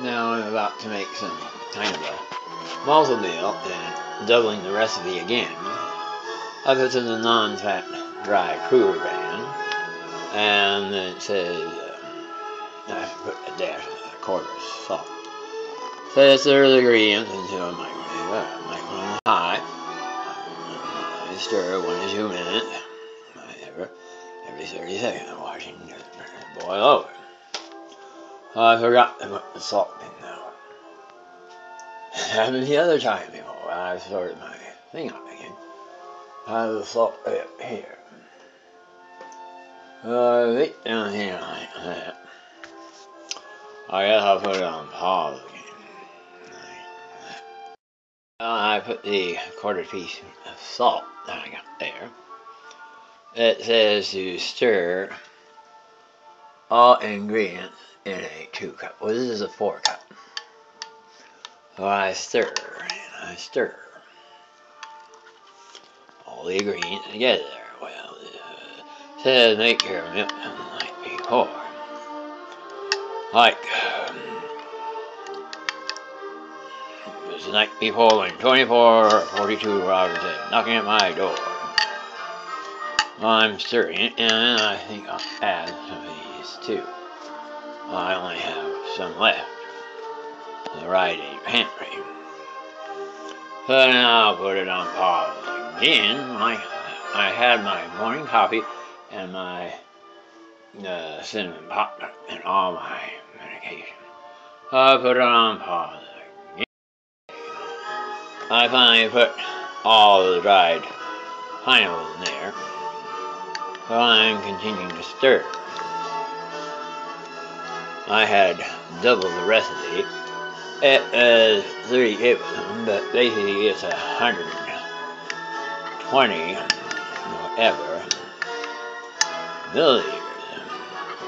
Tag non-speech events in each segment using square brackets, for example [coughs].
Now I'm about to make some kind of a mussel meal and doubling the recipe again. I put in the non-fat dry cooler pan and it says uh, I put a dash, a quarter of salt. Says stir the ingredients into a microwave, uh, microwave high. I stir one to two minutes, whatever, every 30 seconds, watching it boil over. I forgot to put the salt in [laughs] now. happened the other time before I started my thing up again. I have the salt up here. Uh, right down here like that. I guess I'll put it on pause again. I put the quarter piece of salt that I got there. It says to stir all ingredients in a two cup. Well, this is a four cup. So I stir and I stir all the ingredients together. Well, it says make your milk night before. Like, um, it was the night before when 2442 Roberts said, knocking at my door. I'm stirring and I think I'll add some of these too. I only have some left. The right eight pantry. So now I'll put it on pause again. I, I had my morning coffee and my uh, cinnamon pop and all my medication. I put it on pause again. I finally put all the dried pineapples in there. So I'm continuing to stir. I had double the recipe. It is 30 tablespoons, but basically it's a 120 whatever milliliters.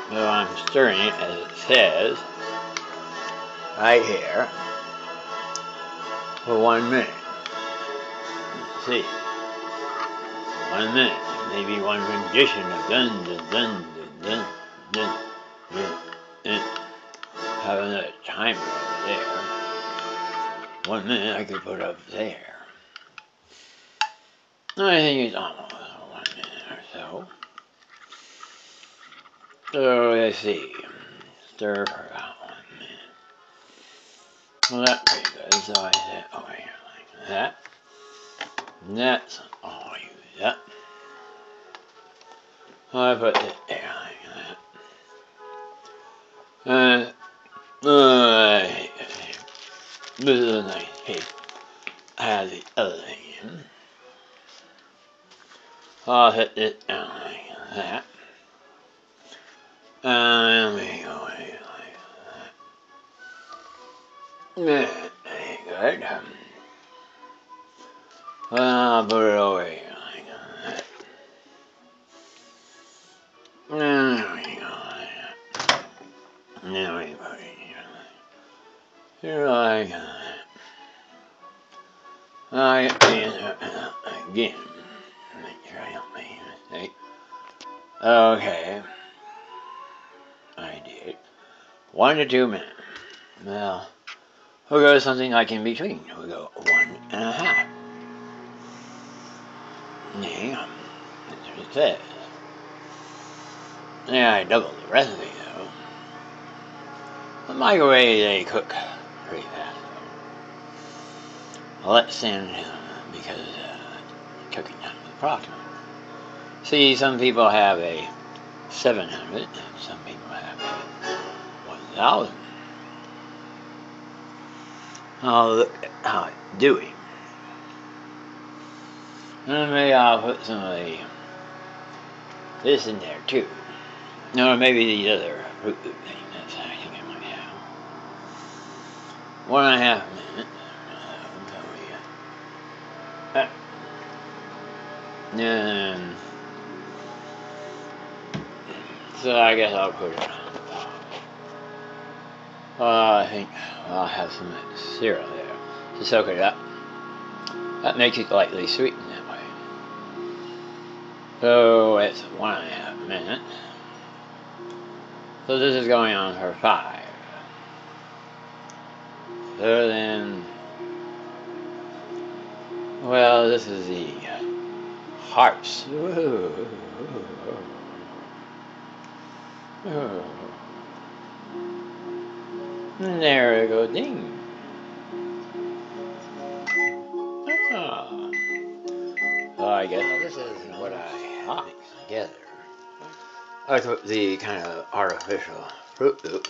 So I'm stirring it as it says right here for one minute. Let's see. One minute. Maybe one rendition of dun dun dun dun dun dun have another timer over there. One minute I could put up there. I think it's almost one minute or so. So let's see. Stir for about one minute. Well, that's pretty good. So I said over here like that. And that's all I use. I put it there like that. Uh, uh, this is a nice cake. I have the other thing in. I'll hit it down like that. And we go like that. Yeah, very good. Like that. There we go here. I. I answer again. Make I don't. Okay. I did. One to two minutes. Well, we'll go to something like in between. We'll go one and a half. Yeah, that's what it says. Yeah, I doubled the recipe though. The microwave they cook. I'll let stand because uh, cooking time is approximate. See, some people have a 700 and some people have a 1000. I'll look at how it's doing. And maybe I'll put some of the this in there too. No, maybe the other fruit loop things. That's I think I might have. One and a half minutes. [laughs] And so I guess I'll put it. Uh, I think I'll have some syrup there to soak it up. That makes it lightly sweetened that way. So it's one and a half minutes. So this is going on for five. Other than, well, this is the harps. There we go, ding. Ah. So I guess this is what I mixed together. I took the kind of artificial fruit loop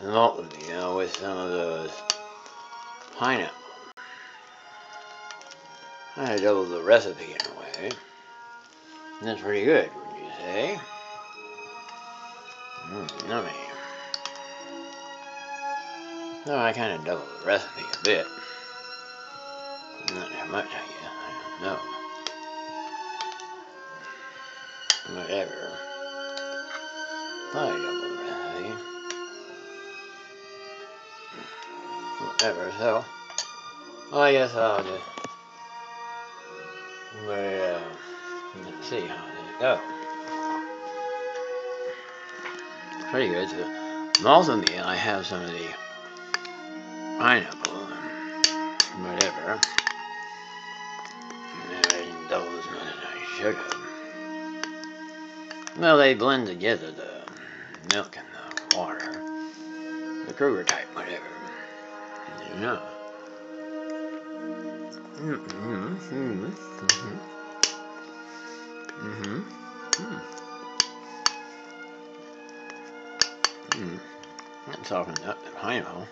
and malted, you know, with some of those pineapple. I doubled the recipe in a way. And that's pretty good, wouldn't you say? Mmm, yummy. No, I kind of doubled the recipe a bit. Not that much, I guess. I don't know. Whatever. I doubled the recipe. Whatever, so. I guess I'll just. Well, let's see how this goes. Pretty good. So, malted meal, I have some of the pineapple and whatever. Didn't double as I should have. Well, they blend together the milk and the water. The Kroger type, whatever. You know. Mm-hmm. Mm-hmm. Mm-hmm. Mm. Mm. I'm talking about the pineapple.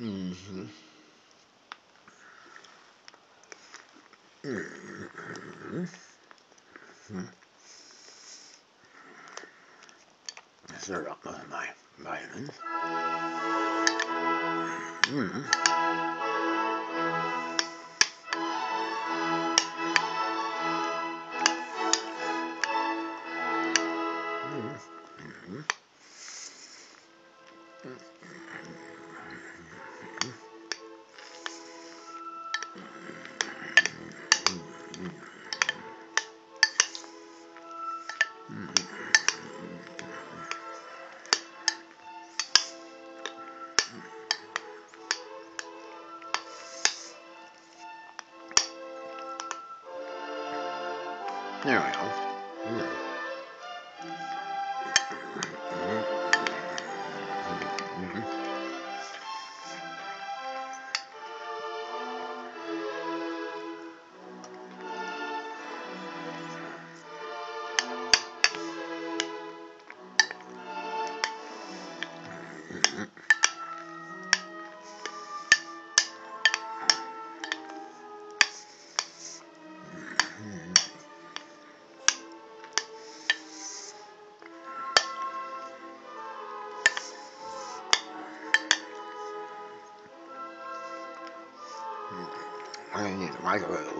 Mm-hmm. Mm-hmm. Up with my vitamins. Mm. I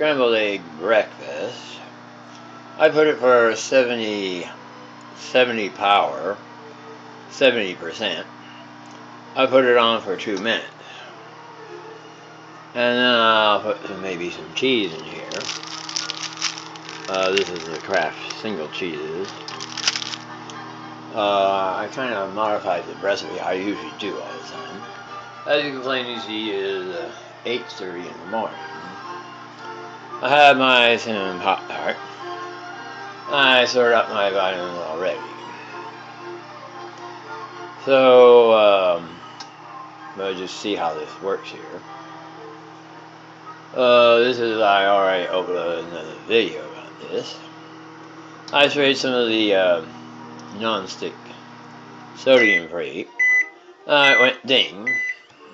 scrambled egg breakfast. I put it for 70, 70 power, 70%. I put it on for two minutes. And then I'll put some, maybe some cheese in here. Uh, this is the Kraft single cheeses. Uh, I kind of modified the recipe I usually do all the time. As you can plainly see, it is uh, 8.30 in the morning. I have my cinnamon pop tart. I sorted up my vitamins already. So, um, let's just see how this works here. Uh, this is, I already uploaded another video about this. I sprayed some of the uh, non-stick sodium free. Uh, it went ding.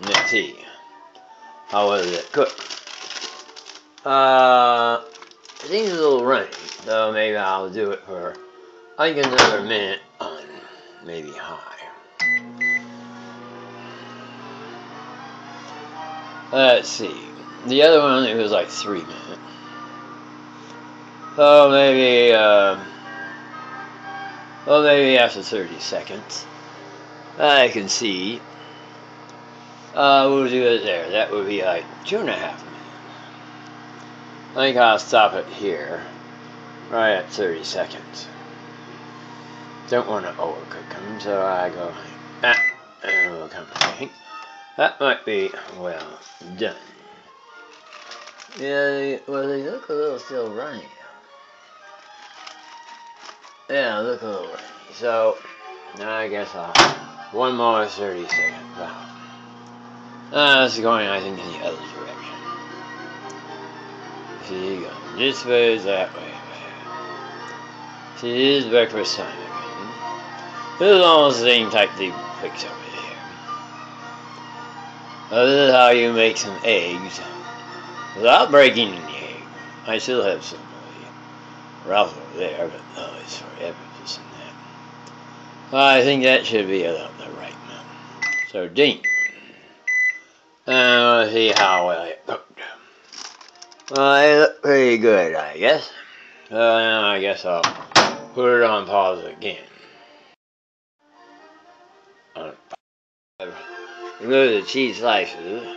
Let's see. How was it cooked? Uh, it seems a little runny, so maybe I'll do it for, I think another minute on maybe high. Let's see. The other one, it was like three minutes. So maybe, uh, well, maybe after 30 seconds, I can see. Uh, we'll do it there. That would be like two and a half minutes. I think I'll stop it here, right at 30 seconds. Don't want to overcook them, so I go that. That might be well done. Yeah, well, they look a little still runny. Yeah, look a little runny. So, now I guess I'll one more 30 seconds. Wow. Uh, this is going, I think, in the other direction. See, going this way, that way. See, it is breakfast time again. This is almost the same type they fix over here. Uh, this is how you make some eggs without breaking any egg. I still have some of the over there, but oh, it's forever this and that. I think that should be about the right amount. So, ding. And let's see how well it cooked. Uh, well, they look pretty good, I guess. Uh, now I guess I'll put it on pause again. Remove the cheese slices.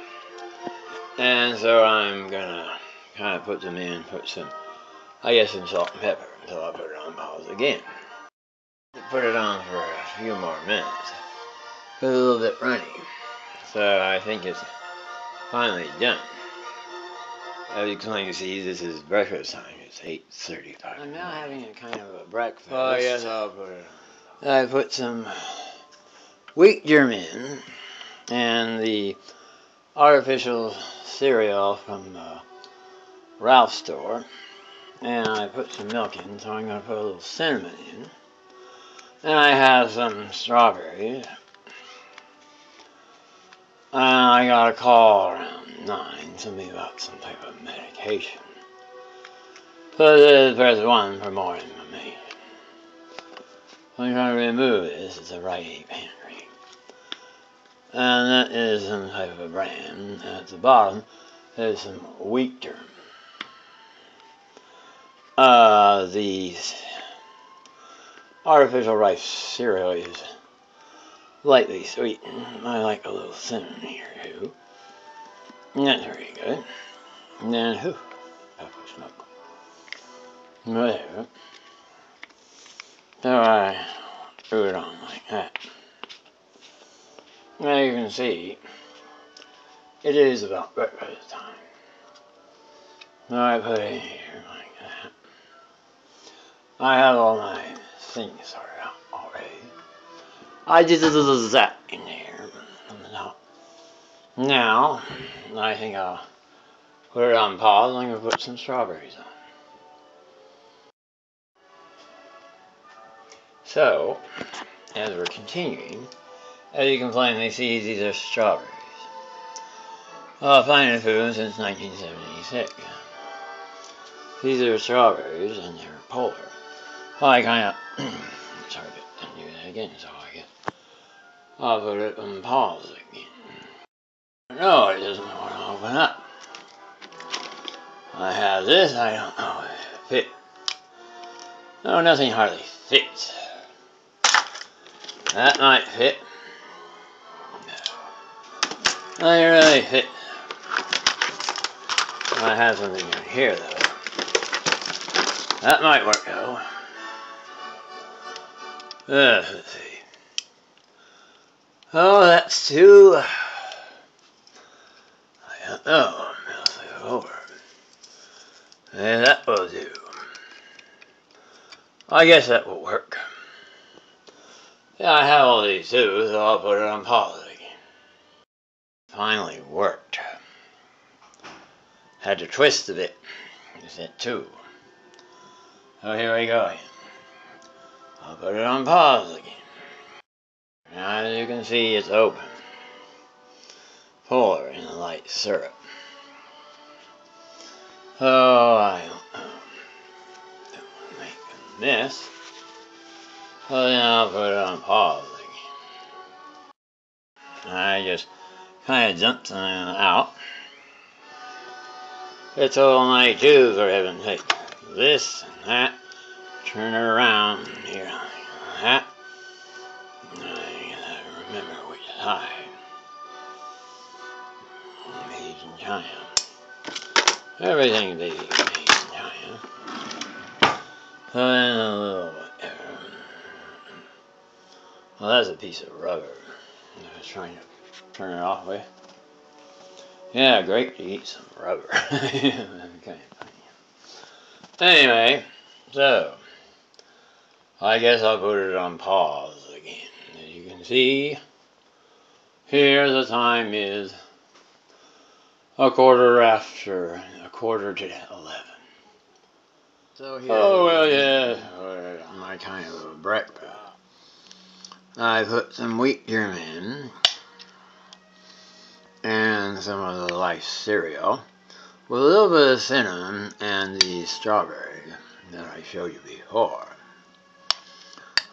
And so I'm gonna kind of put them in, put some, I guess some salt and pepper until I put it on pause again. Put it on for a few more minutes. It's a little bit runny. So I think it's finally done. As you can see, this is breakfast time. It's 8.35. I'm now having a kind of a breakfast. Oh, yes, I'll put it on. I put some wheat germ in and the artificial cereal from the Ralph store. And I put some milk in, so I'm going to put a little cinnamon in. And I have some strawberries. And I got a call around 9, something about some type of medication. So this is press 1 for more information. I'm going to remove this, it's a right pantry. And that is some type of a brand. At the bottom, there's some wheat germ. Uh, these artificial rice cereal is lightly sweetened. I like a little cinnamon here too. That's very good. And then, whew, pepper smoke. There. So I threw it on like that. Now you can see, it is about breakfast time. So I put it in here like that. I have all my things sorted. I did that in there top. Now, I think I'll put it on pause. I'm going to put some strawberries on. So, as we're continuing, as you can plainly see, these are strawberries. Well, Planet Food since 1976. These are strawberries and they're polar. Well, I kind of, [clears throat] sorry, but do that again, so I put it on pause again. No, it doesn't want to open up. I I have this, I don't know fit. No, nothing hardly fits. That might fit. They really fit. I have something in here though. That might work though. Uh, let's see. Oh, that's too. I don't know. Over. And that will do. I guess that will work. Yeah, I have all these too, so I'll put it on pause again. Finally worked. Had to twist a bit. Is it too? So oh, here we go. I'll put it on pause again. As you can see it's open. Fuller in the light syrup. Oh, I don't. Don't want to make a mess. So then I'll put it on pause again. I just kind of dumped something out. It's all night too, for heaven's sake. This and that. Turn it around here. Remember which side. Made in China. Everything they made in China. A little whatever. Well, that's a piece of rubber. I was trying to turn it off with. Yeah, great to eat some rubber. [laughs] okay, anyway, so I guess I'll put it on pause again. As you can see, here the time is a quarter after, a quarter to 11. So here oh, well, yeah, my kind of a breakfast. I put some wheat germ in and some of the life cereal with a little bit of cinnamon and the strawberry that I showed you before.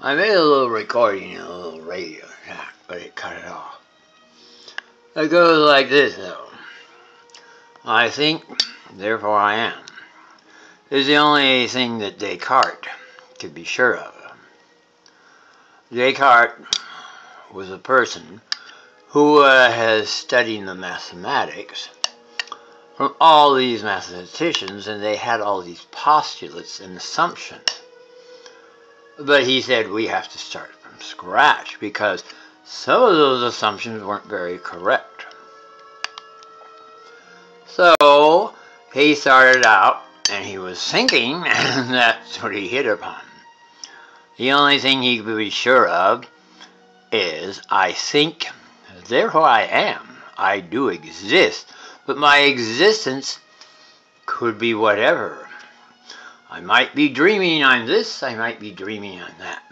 I made a little recording in a little radio shack, but it cut it off. It goes like this though. I think, therefore I am, is the only thing that Descartes could be sure of. Descartes was a person who uh, has studied the mathematics from all these mathematicians, and they had all these postulates and assumptions. But he said we have to start from scratch because some of those assumptions weren't very correct. So he started out and he was thinking, [laughs] and that's what he hit upon. The only thing he could be sure of is I think Therefore I am. I do exist. But my existence could be whatever. I might be dreaming I'm this, I might be dreaming I'm that.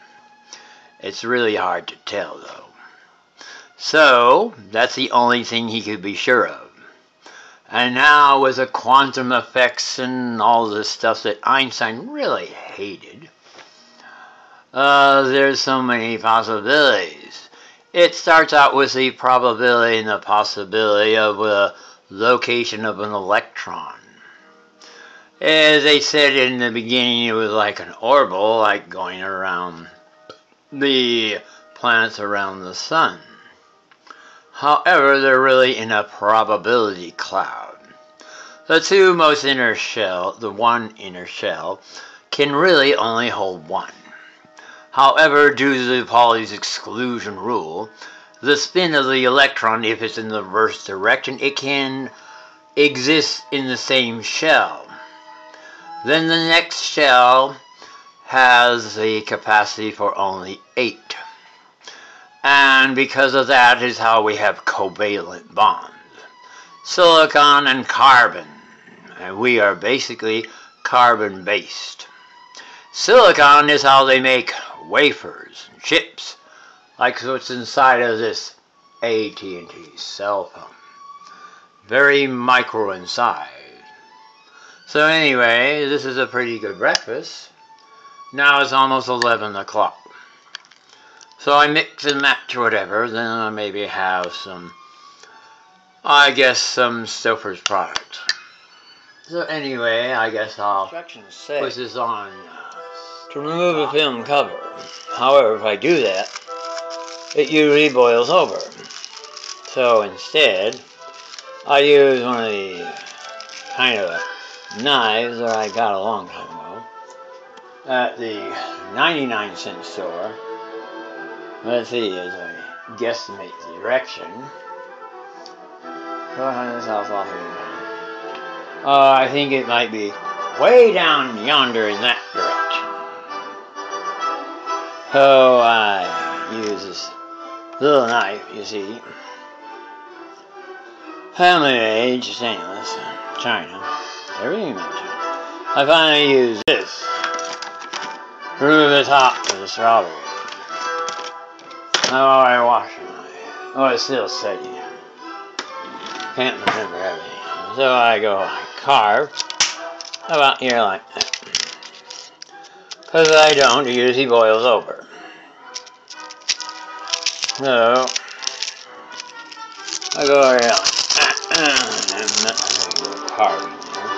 It's really hard to tell, though. So, that's the only thing he could be sure of. And now, with the quantum effects and all the stuff that Einstein really hated, uh, there's so many possibilities. It starts out with the probability and the possibility of the location of an electron. As they said in the beginning, it was like an orbital, like going around the planets around the sun. However, they're really in a probability cloud. The two most inner shell, the one inner shell, can really only hold one. However, due to Pauli's exclusion rule, the spin of the electron, if it's in the reverse direction, it can exist in the same shell. Then the next shell has the capacity for only 8. And because of that is how we have covalent bonds. Silicon and carbon. And we are basically carbon based. Silicon is how they make wafers, and chips, like what's inside of this AT&T cell phone. Very micro inside. So anyway, this is a pretty good breakfast. Now it's almost 11 o'clock. So I mix and match or whatever, then I maybe have some, I guess some Stouffer's products. So anyway, I guess I'll push this on. uh, to remove a film cover. However, if I do that, it usually boils over. So instead, I use one of the kind of knives that I got a long time ago at the 99 cent store. Let's see as I guesstimate the direction. Uh, I think it might be way down yonder in that direction. So I use this little knife, you see. Family age, stainless, China, everything. I finally use this remove the top of the strawberry. Now I wash my, oh it's still steady. Can't remember everything. So I go carve about here like that. Because I don't, it usually boils over. So, I go around [clears throat] and not carving there.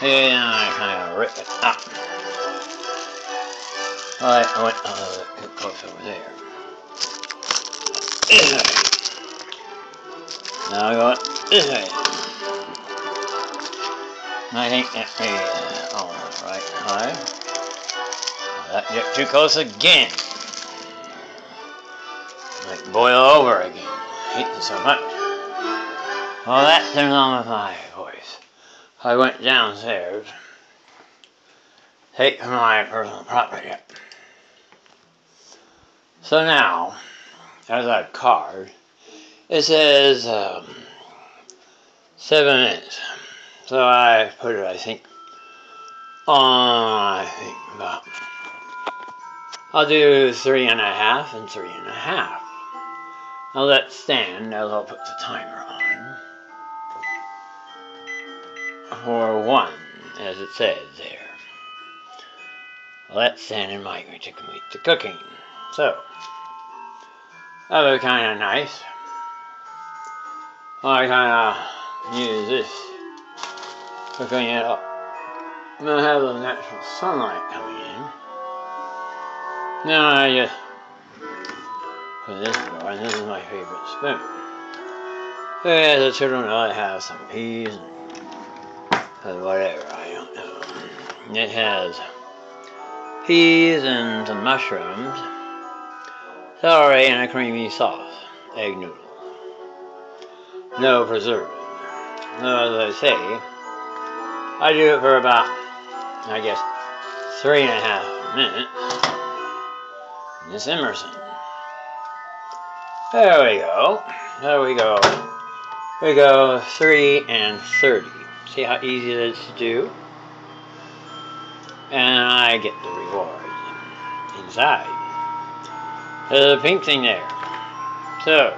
And I kind of rip it up. Alright, I went little bit close over there. This. Now I got this. I think that may uh, all right. Get too close again. Like boil over again. Heating so much. Well, that turns on my voice. I went downstairs. Take my personal property. So now, as I've carved, it says um, seven minutes. So I put it, I think, on, I think, about, I'll do three and a half and three and a half. I'll let stand as I'll put the timer on. For one, as it says there. Let stand and mic to complete the cooking. So, that was kind of nice. I kind of use this to clean it up. Gonna have the natural sunlight coming in. Now I just put this door, this is my favorite spoon. Yeah, the children I have some peas and whatever, I don't know. It has peas and some mushrooms, celery, and a creamy sauce, egg noodle. No preservative. No, as I say, I do it for about, I guess, three and a half minutes. Miss Emerson. There we go. There we go. We go 3 and 30. See how easy it is to do? And I get the reward inside. Uh, There's a pink thing there. So,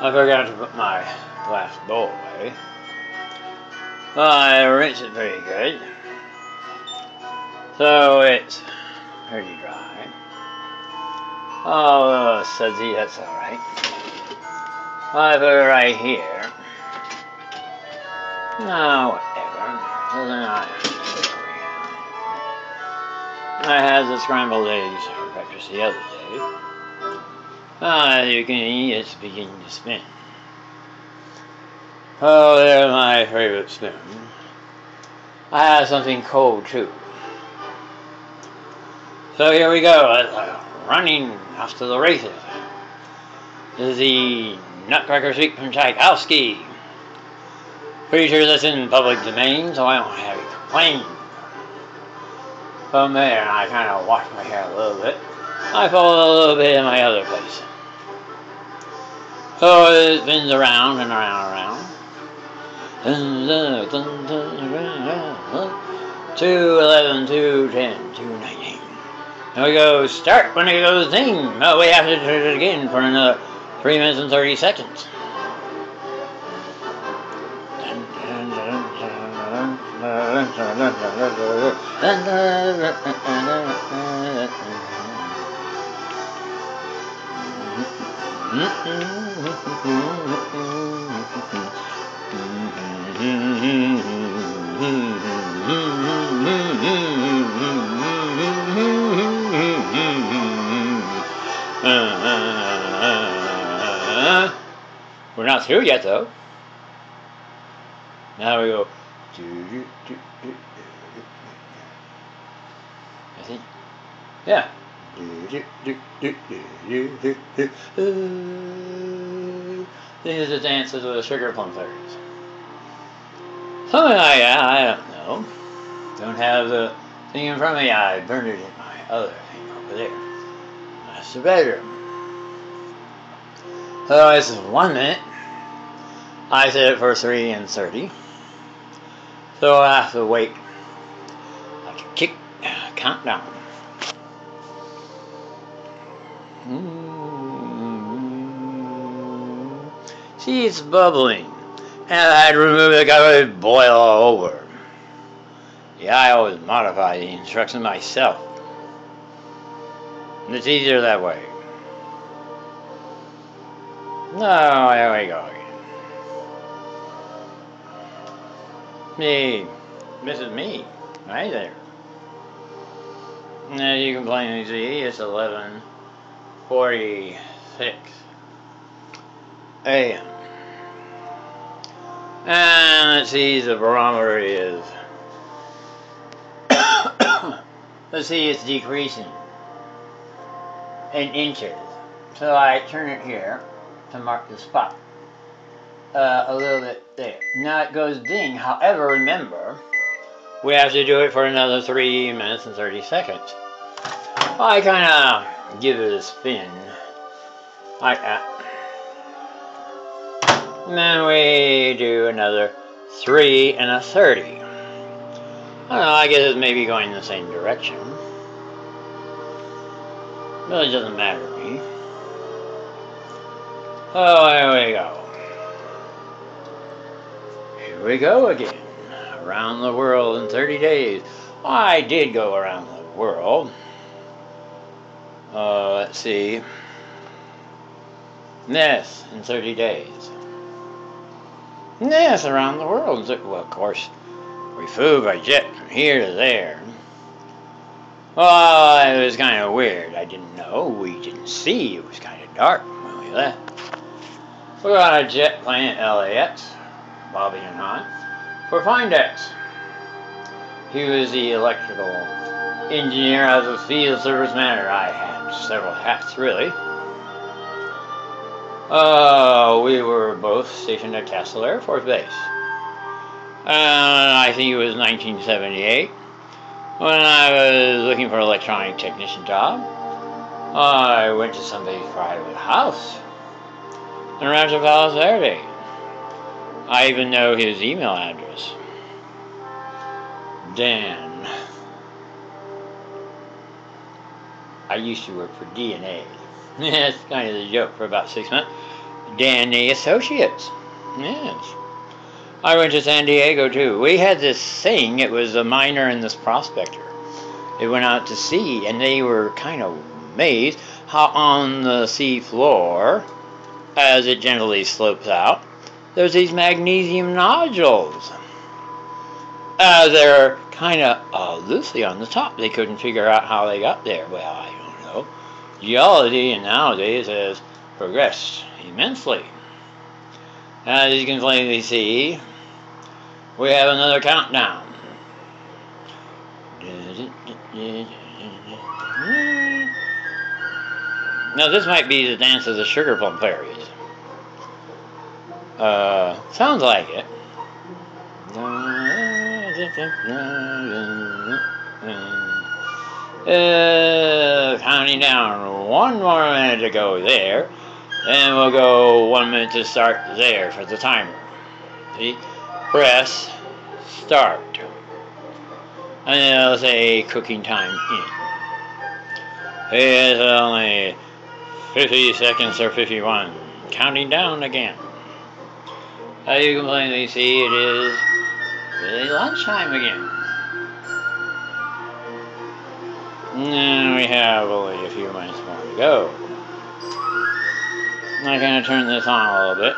I forgot to put my glass bowl away. I rinse it very good. So it's pretty dry. Oh, uh, sudsy, that's alright. I put it right here. No, whatever. Doesn't matter. I had the scrambled eggs for breakfast the other day. Ah, you can eat it's beginning to spin. Oh, they're my favorite spoon. I have something cold too. So here we go, uh, running after the races. This is the Nutcracker Suite from Tchaikovsky. Pretty sure that's in public domain, so I don't have any complaint. From there, I kind of wash my hair a little bit. I follow a little bit in my other place. So it spins around and around and around. Two eleven, two ten, two nineteen. And we go start when it goes ding. Oh, we have to do it again for another three minutes and thirty seconds. We're not through yet, though. Now we go. I think. Yeah. This is the dance of the sugar plum fairies. Something like that, I don't know. Don't have the thing in front of me, I burned it in my other thing over there. That's the bedroom. Otherwise, it's one minute. I set it for 3 and 30. So uh, I have to wait like a kick countdown. Mm-hmm. See, it's bubbling. And I had to remove it, got to boil all over. Yeah, I always modify the instructions myself. And it's easier that way. No, there we go Me. This is me. Right there. Now you can plainly see it's 11.46 a.m. And let's see, the barometer is. [coughs] let's see, it's decreasing in inches. So I turn it here to mark the spot. Uh, a little bit there. Now it goes ding. However, remember, we have to do it for another 3 minutes and 30 seconds. I kind of give it a spin like that. And then we do another 3 and a 30. I don't know, I guess it's maybe going the same direction. Really doesn't matter to me. Oh, there we go. Here we go again. Around the world in 30 days. I did go around the world. Uh, let's see. This in 30 days. Yes, around the world. Well, of course, we flew by jet from here to there. Well, it was kind of weird. I didn't know. We didn't see. It was kind of dark when we left. We were on a jet plane at LAX, Bobby and I, for Findex. He was the electrical engineer. I was a field service manager. I had several hats, really. Uh, we were both stationed at Castle Air Force Base. And I think it was 1978 when I was looking for an electronic technician job. I went to somebody's private house in Rancho Palos Verde. I even know his email address. Dan. I used to work for DNA. [laughs] That's kind of the joke for about six months. DNA Associates. Yes. I went to San Diego too. We had this thing, it was a miner and this prospector. They went out to sea and they were kind of amazed how on the sea floor, as it gently slopes out, there's these magnesium nodules. Uh, they're kind of uh, loosely on the top. They couldn't figure out how they got there. Well, I don't know. Geology nowadays has progressed immensely. As you can plainly see, we have another countdown. Now this might be the dance of the sugar plum fairies. Uh, sounds like it. Uh, counting down one more minute to go there. Then we'll go one minute to start there for the timer. See? Press start. And then it'll say cooking time in. It's only 50 seconds or 51. Counting down again. As you can plainly see, it is really lunchtime again. And we have only a few minutes more to go. I'm going to turn this on a little bit.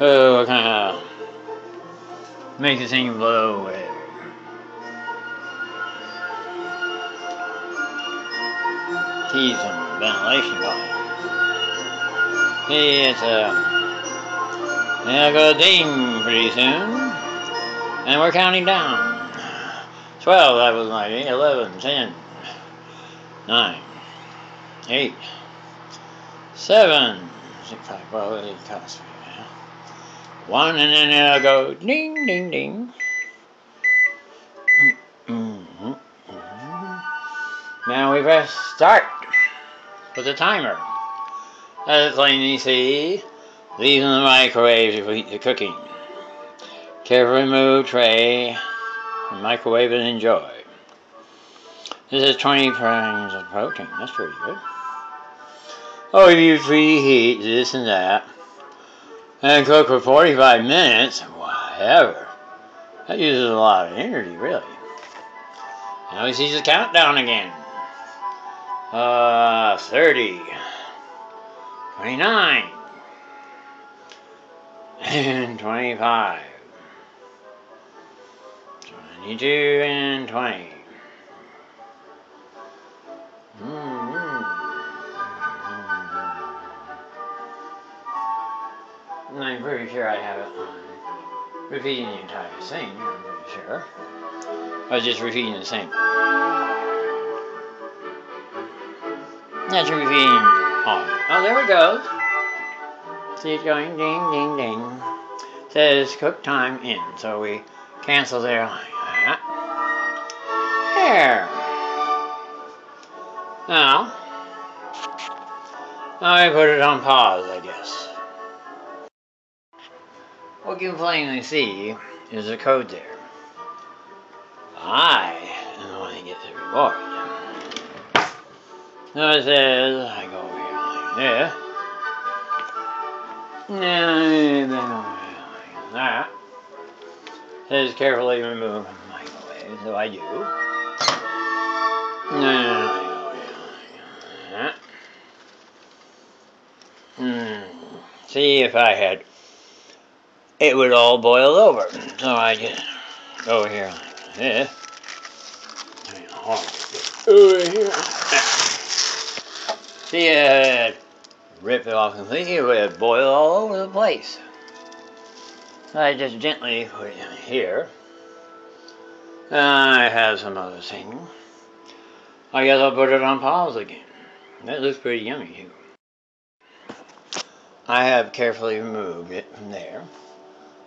Oh, kind of make the thing blow away. See some ventilation going. See, it's uh, uh, it'll go ding pretty soon. And we're counting down. 12, that was my 11, 10, 9, 8, 7, 6, 5, well, it costs me. One, and then it'll go ding, ding, ding. Mm-hmm. Now we press start with the timer. As plainly see, leave in the microwave to heat the cooking. Carefully remove tray from microwave and enjoy. This is 20 grams of protein. That's pretty good. Oh, if you preheat this and that, and cook for 45 minutes, whatever. That uses a lot of energy, really. Now we see the countdown again. Uh, 30, 29, and 25, 22, and 20. Mm-hmm. I'm pretty sure I have it on repeating the entire thing, I'm pretty sure. I was just repeating the same. That's repeating on. Oh, there it goes. See going ding, ding, ding. says cook time in, so we cancel there. There. Now, now I put it on pause, I guess. What you can plainly see is the code there. I am the one that gets the reward. So it says, I go over here like this. It says carefully remove the microwave, so I do. Hmm. See if I had it would all boil over. So I just go here like this. Over here. See it rip it off completely, it would boil all over the place. I just gently put it in here. And I have some other thing. I guess I'll put it on pause again. That looks pretty yummy too. I have carefully removed it from there.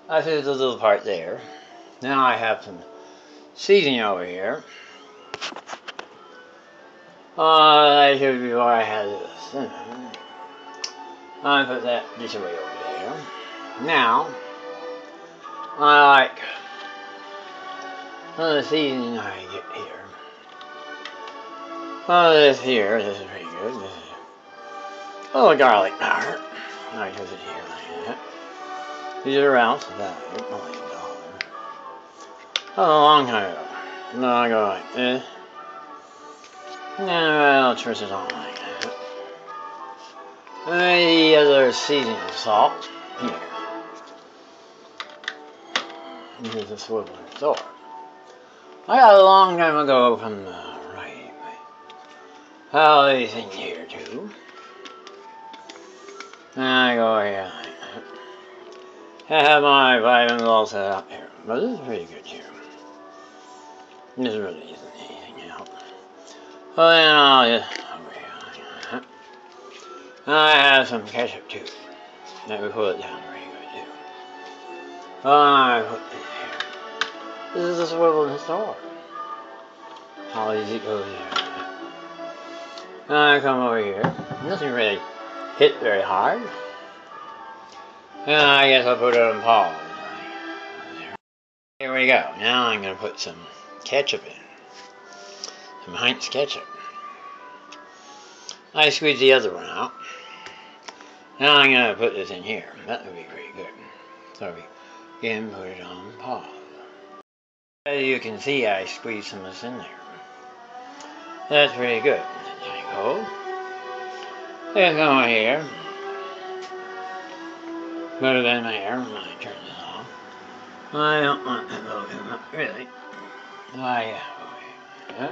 I threw the little part there. Now I have some seasoning over here. Uh, I you before I had this. I put that this way over there. Now, I like some of the seasoning I get here. Oh, this here, this is pretty good. This is a little garlic powder. I put it here like that. These are around value, only a dollar. Oh, a long time ago. No, I go like this. And I'll twist it on like the other seasoning salt here. This is a swivel sword. I got a long time ago from the right. How these in here too. I go here. I have my vitamins all set up here. But this is pretty good here. This really isn't anything out. Well then I'll just I have some ketchup too. Let me pull it down pretty good too. I put this here. This is a swivel in the store. How easy it goes there. I come over here. Nothing really hit very hard. I guess I'll put it on pause. Here we go. Now I'm going to put some ketchup in. Some Heinz ketchup. I squeeze the other one out. Now I'm going to put this in here. That would be pretty good. So we again put it on pause. As you can see, I squeezed some of this in there. That's pretty good. You go. Let's go over here. Put it in there. When to turn this off. I don't want to too much, really. Oh, yeah. Okay.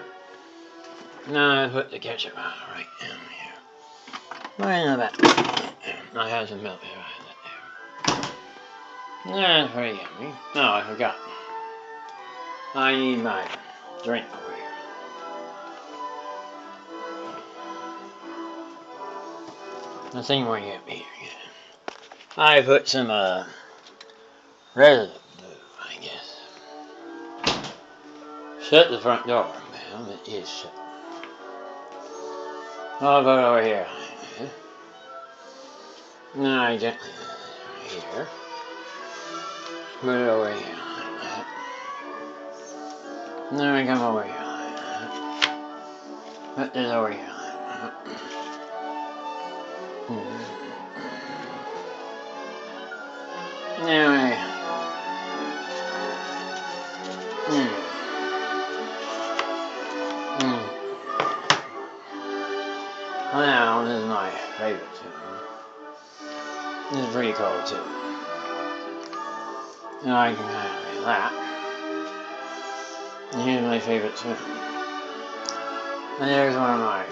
Now I put the ketchup right in here. In the back. I have some milk here. That's pretty yummy. No, I forgot. I need my drink over here. Get me here. I put some uh, residue, I guess. Shut the front door, man. It is shut. I'll it over here. Now I get here. Put it over here. Then I come over here. Put this over here. Anyway. Hmm. Pretty cool too. And I can uh, have that. And here's my favorite tune. And there's one of my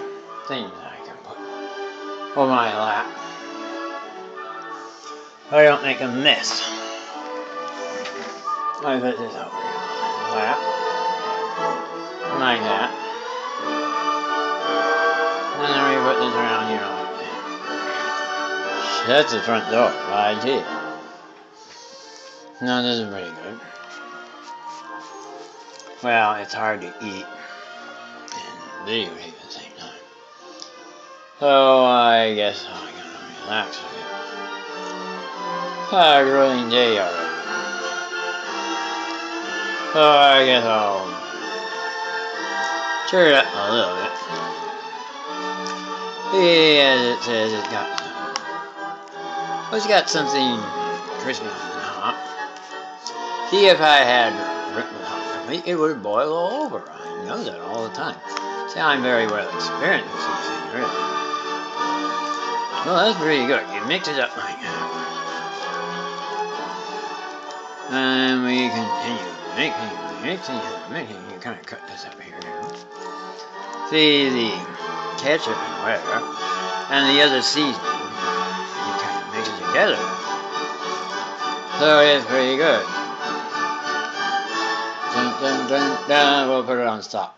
things I can put over my lap. I don't make a mess. I put this over my lap. Like that. And then we put this around here. That's the front door, right here. No, this is pretty good. Well, it's hard to eat and videotape at the same time. So I guess I'm gonna relax a bit. Ah, grueling day already. So I guess I'll cheer it up a little bit. Yeah, it says, it's got It's got something the top. See if I had it would boil all over. I know that all the time. See, I'm very well experienced in really. Well, that's pretty good. You mix it up like that. And we continue making, mixing, and making. You kind of cut this up here now. See the ketchup and whatever, and the other seasoning. It together. So it's pretty good. Dun, dun, dun, dun. We'll put it on stop.